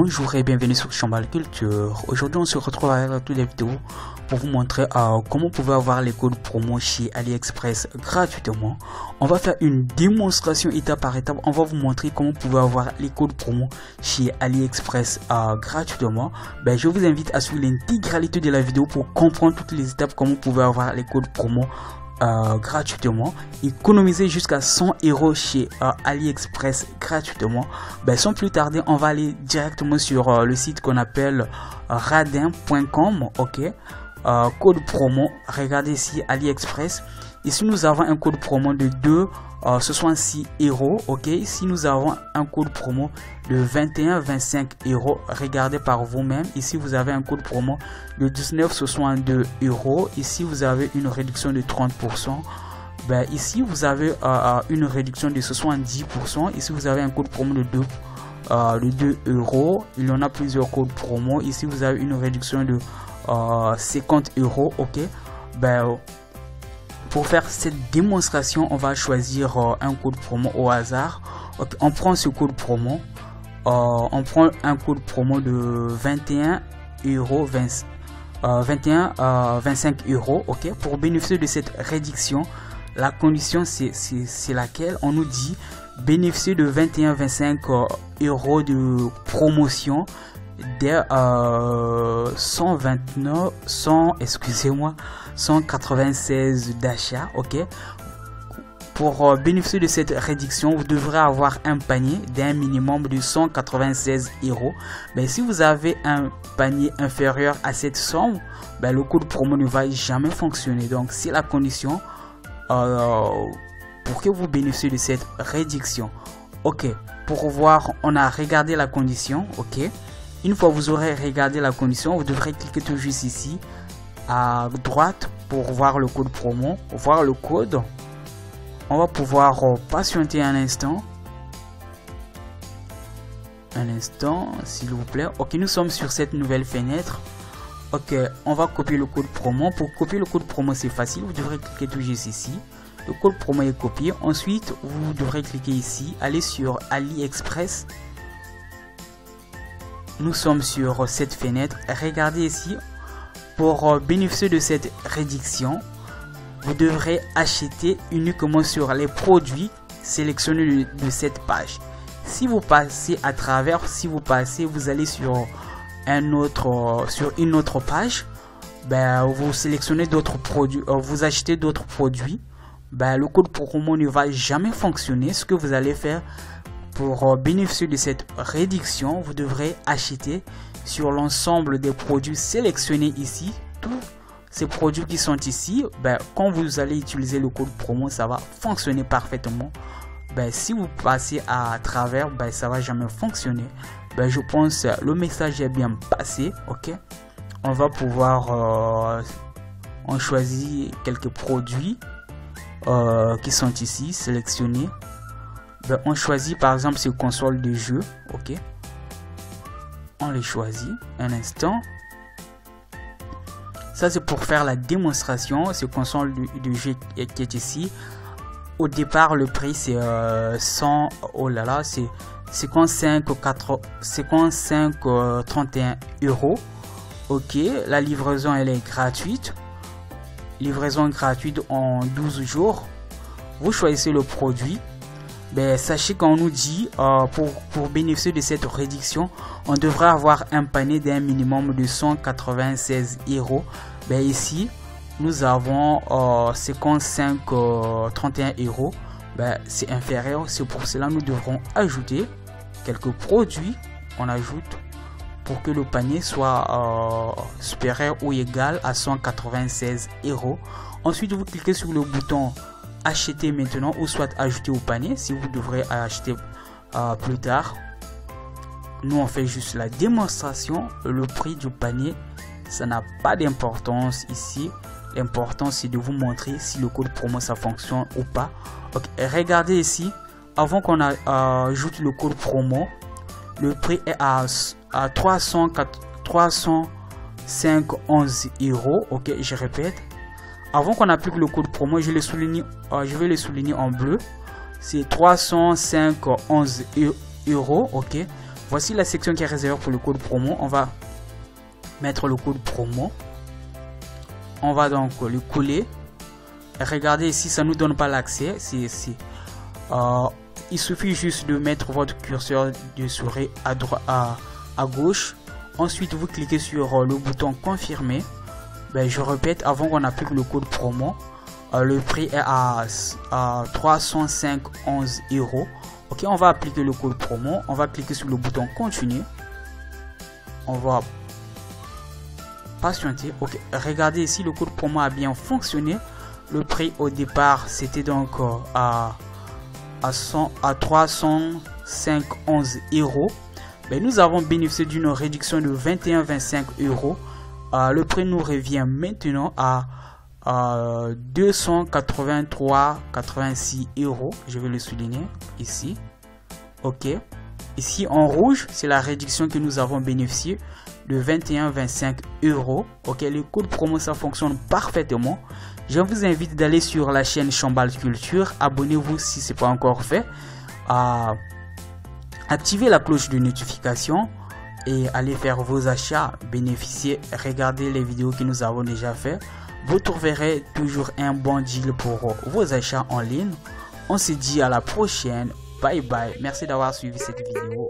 Bonjour et bienvenue sur Chambal Culture. Aujourd'hui, on se retrouve avec toutes les vidéos pour vous montrer euh, comment vous pouvez avoir les codes promo chez AliExpress gratuitement. On va faire une démonstration étape par étape. On va vous montrer comment vous pouvez avoir les codes promo chez AliExpress euh, gratuitement. Ben, je vous invite à suivre l'intégralité de la vidéo pour comprendre toutes les étapes comment vous pouvez avoir les codes promo euh, gratuitement. Économiser jusqu'à 100 euros chez euh, AliExpress gratuitement. Ben, sans plus tarder on va aller directement sur euh, le site qu'on appelle radin.com ok? Code promo. Regardez ici AliExpress. Ici nous avons un code promo de 2 66 euros ok? Si nous avons un code promo de 21 25 euros regardez par vous-même. Ici vous avez un code promo de 19 62 euros ici vous avez une réduction de 30% ben, ici vous avez euh, euh, une réduction de 70% ici vous avez un code promo de 2 euh, de 2 euros il y en a plusieurs codes promo. Ici vous avez une réduction de 50 euros ok? Ben pour faire cette démonstration, on va choisir euh, un code promo au hasard. on prend ce code promo. Euh, on prend un code promo de 21 euros 21 25 euros ok? Pour bénéficier de cette réduction la condition c'est laquelle? On nous dit bénéficier de 21 25 euh, euros de promotion dès 129 100 excusez-moi 196 d'achat, ok? Pour euh, bénéficier de cette réduction, vous devrez avoir un panier d'un minimum de 196 euros. Mais si vous avez un panier inférieur à cette somme, ben, le code promo ne va jamais fonctionner. Donc, c'est la condition euh, pour que vous bénéficiez de cette réduction. Ok, pour voir, on a regardé la condition. Ok, une fois vous aurez regardé la condition, vous devrez cliquer tout juste ici à droite pour voir le code promo, voir le code. On va pouvoir euh, patienter un instant. Un instant, s'il vous plaît. Ok, nous sommes sur cette nouvelle fenêtre. Ok, on va copier le code promo. Pour copier le code promo, c'est facile. Vous devrez cliquer tout juste ici. Le code promo est copié. Ensuite, vous devrez cliquer ici. Aller sur AliExpress. Nous sommes sur cette fenêtre. Regardez ici, pour bénéficier de cette réduction, vous devrez acheter uniquement sur les produits sélectionnés de cette page. Si vous passez à travers, si vous passez, vous allez sur un autre, sur une autre page, ben, vous sélectionnez d'autres produits, euh, vous achetez d'autres produits, ben, le code promo ne va jamais fonctionner. Ce que vous allez faire pour bénéficier de cette réduction, vous devrez acheter sur l'ensemble des produits sélectionnés ici, tous ces produits qui sont ici, ben, quand vous allez utiliser le code promo, ça va fonctionner parfaitement. Ben, si vous passez à travers, ben, ça va jamais fonctionner. Ben, je pense le message est bien passé. Ok, on va pouvoir, euh, on choisit quelques produits euh, qui sont ici sélectionnés. Ben, on choisit par exemple ces consoles de jeu. Ok, on les choisit un instant. Ça, c'est pour faire la démonstration. Ce console de, jeu qui est ici. Au départ, le prix, c'est 100. Euh, oh là là, c'est 55, 4, 55 31 euros. Ok, la livraison, elle est gratuite. Livraison gratuite en 12 jours. Vous choisissez le produit ben, sachez qu'on nous dit euh, pour, pour, bénéficier de cette réduction, on devrait avoir un panier d'un minimum de 196 euros. Ben, ici, nous avons euh, 55 31 euh, euros. Ben, c'est inférieur, c'est pour cela que nous devrons ajouter quelques produits. On ajoute pour que le panier soit euh, supérieur ou égal à 196 euros. Ensuite, vous cliquez sur le bouton acheter maintenant ou soit ajouter au panier si vous devrez acheter euh, plus tard. Nous on fait juste la démonstration. Le prix du panier, ça n'a pas d'importance ici. L'important c'est de vous montrer si le code promo ça fonctionne ou pas. Regardez ici, avant qu'on euh, ajoute le code promo, le prix est à, à 304, 305 11 euros. Ok, je répète, avant qu'on applique le code promo, je, euh, vais le souligner en bleu. C'est 305 11 euros, ok. voici la section qui est réservée pour le code promo. On va mettre le code promo. On va donc le coller. Regardez ici, ça nous donne pas l'accès. C'est euh, il suffit juste de mettre votre curseur de souris à gauche. Ensuite, vous cliquez sur le bouton confirmer. Ben, je répète, avant qu'on applique le code promo, euh, le prix est à, à 305 11 euros. Ok, on va appliquer le code promo. On va cliquer sur le bouton continuer. On va patienter. Ok, regardez ici, le code promo a bien fonctionné. Le prix au départ, c'était donc euh, à, à, 100, à 305 11 euros. Mais nous avons bénéficié d'une réduction de 21,25 euros. Euh, le prix nous revient maintenant à 283,86 euros. Je vais le souligner ici. OK. Ici en rouge, c'est la réduction que nous avons bénéficié de 21,25 euros. OK, le code promo ça fonctionne parfaitement. Je vous invite d'aller sur la chaîne Chambal Culture. Abonnez-vous si ce n'est pas encore fait. à activez la cloche de notification et allez faire vos achats, bénéficier, regardez les vidéos que nous avons déjà fait vous trouverez toujours un bon deal pour vos achats en ligne. On se dit à la prochaine. Bye bye. Merci d'avoir suivi cette vidéo.